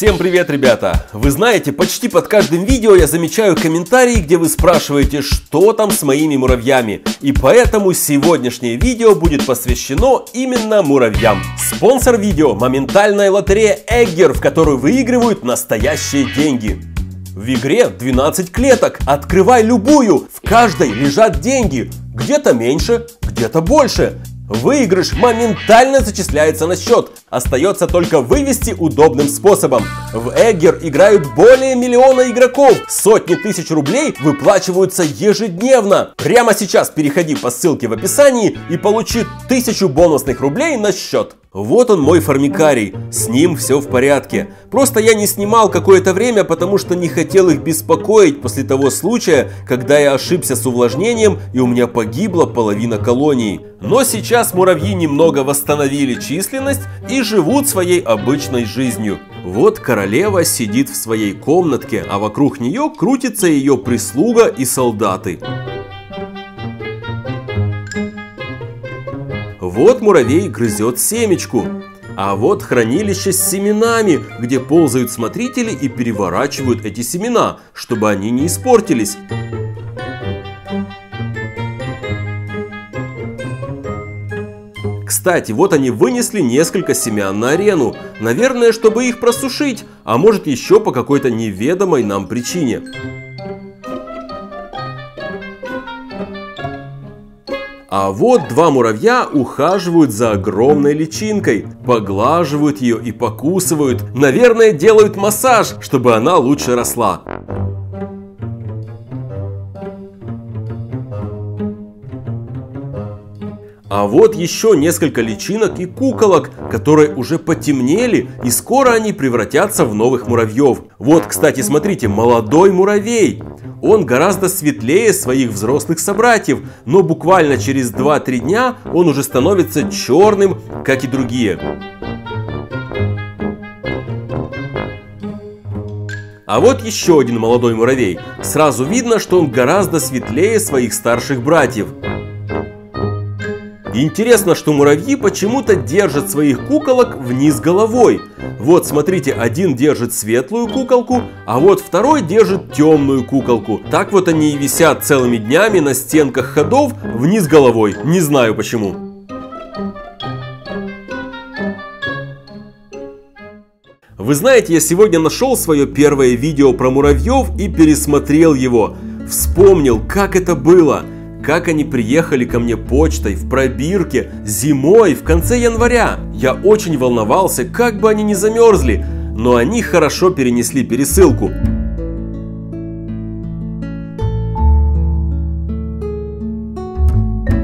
Всем привет, ребята! Вы знаете, почти под каждым видео я замечаю комментарии, где вы спрашиваете, что там с моими муравьями. И поэтому сегодняшнее видео будет посвящено именно муравьям. Спонсор видео – моментальная лотерея Эггер, в которую выигрывают настоящие деньги. В игре 12 клеток, открывай любую, в каждой лежат деньги. Где-то меньше, где-то больше. Выигрыш моментально зачисляется на счет. Остается только вывести удобным способом. В Эггер играют более миллиона игроков. Сотни тысяч рублей выплачиваются ежедневно. Прямо сейчас переходи по ссылке в описании и получи тысячу бонусных рублей на счет. Вот он мой формикарий, с ним все в порядке. Просто я не снимал какое-то время, потому что не хотел их беспокоить после того случая, когда я ошибся с увлажнением и у меня погибла половина колонии. Но сейчас муравьи немного восстановили численность и живут своей обычной жизнью. Вот королева сидит в своей комнатке, а вокруг нее крутится ее прислуга и солдаты. Вот муравей грызет семечку. А вот хранилище с семенами, где ползают смотрители и переворачивают эти семена, чтобы они не испортились. Кстати, вот они вынесли несколько семян на арену. Наверное, чтобы их просушить, а может еще по какой-то неведомой нам причине. А вот два муравья ухаживают за огромной личинкой, поглаживают ее и покусывают. Наверное, делают массаж, чтобы она лучше росла. А вот еще несколько личинок и куколок, которые уже потемнели и скоро они превратятся в новых муравьев. Вот, кстати, смотрите, молодой муравей. Он гораздо светлее своих взрослых собратьев, но буквально через 2-3 дня он уже становится черным, как и другие. А вот еще один молодой муравей. Сразу видно, что он гораздо светлее своих старших братьев. Интересно, что муравьи почему-то держат своих куколок вниз головой. Вот смотрите, один держит светлую куколку, а вот второй держит темную куколку. Так вот они и висят целыми днями на стенках ходов вниз головой. Не знаю почему. Вы знаете, я сегодня нашел свое первое видео про муравьев и пересмотрел его. Вспомнил, как это было как они приехали ко мне почтой в пробирке зимой в конце января. Я очень волновался, как бы они не замерзли, но они хорошо перенесли пересылку.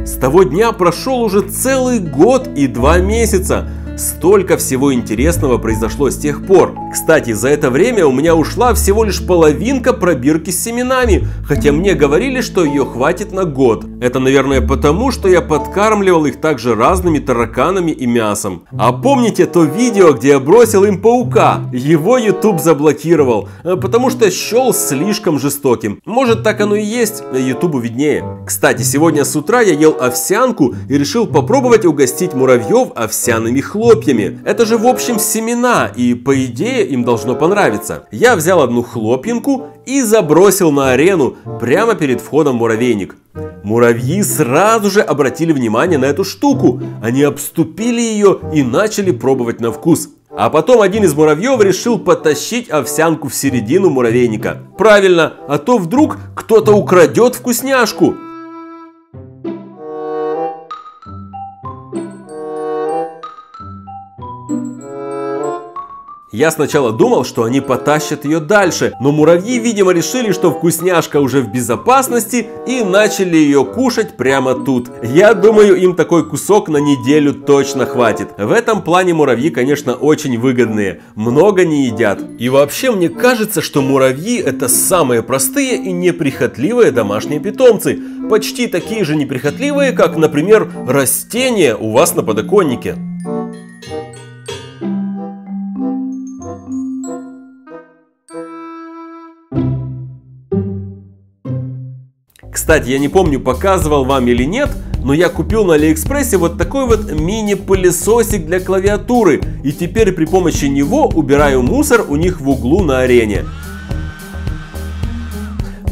С того дня прошел уже целый год и два месяца. Столько всего интересного произошло с тех пор. Кстати, за это время у меня ушла всего лишь половинка пробирки с семенами, хотя мне говорили, что ее хватит на год. Это, наверное, потому, что я подкармливал их также разными тараканами и мясом. А помните то видео, где я бросил им паука? Его YouTube заблокировал, э, потому что счел слишком жестоким. Может так оно и есть, YouTube виднее. Кстати, сегодня с утра я ел овсянку и решил попробовать угостить муравьев овсяными хлопьями хлопьями. Это же в общем семена, и по идее им должно понравиться. Я взял одну хлопьинку и забросил на арену прямо перед входом муравейник. Муравьи сразу же обратили внимание на эту штуку. Они обступили ее и начали пробовать на вкус. А потом один из муравьев решил потащить овсянку в середину муравейника. Правильно, а то вдруг кто-то украдет вкусняшку. Я сначала думал, что они потащат ее дальше, но муравьи, видимо, решили, что вкусняшка уже в безопасности и начали ее кушать прямо тут. Я думаю, им такой кусок на неделю точно хватит. В этом плане муравьи, конечно, очень выгодные. Много не едят. И вообще, мне кажется, что муравьи это самые простые и неприхотливые домашние питомцы. Почти такие же неприхотливые, как, например, растения у вас на подоконнике. Кстати, я не помню, показывал вам или нет, но я купил на Алиэкспрессе вот такой вот мини-пылесосик для клавиатуры. И теперь при помощи него убираю мусор у них в углу на арене.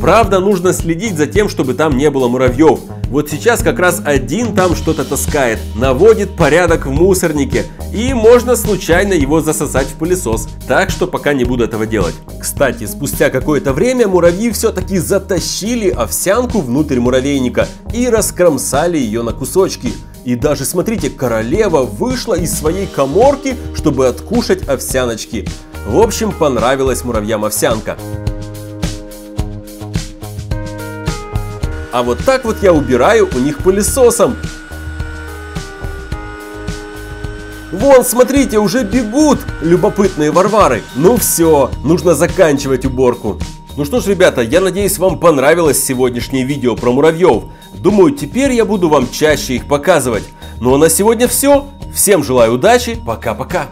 Правда, нужно следить за тем, чтобы там не было муравьев. Вот сейчас как раз один там что-то таскает, наводит порядок в мусорнике, и можно случайно его засосать в пылесос. Так что пока не буду этого делать. Кстати, спустя какое-то время муравьи все-таки затащили овсянку внутрь муравейника и раскромсали ее на кусочки. И даже, смотрите, королева вышла из своей коморки, чтобы откушать овсяночки. В общем, понравилась муравьям овсянка. А вот так вот я убираю у них пылесосом. Вон, смотрите, уже бегут любопытные варвары. Ну все, нужно заканчивать уборку. Ну что ж, ребята, я надеюсь, вам понравилось сегодняшнее видео про муравьев. Думаю, теперь я буду вам чаще их показывать. Ну а на сегодня все. Всем желаю удачи. Пока-пока.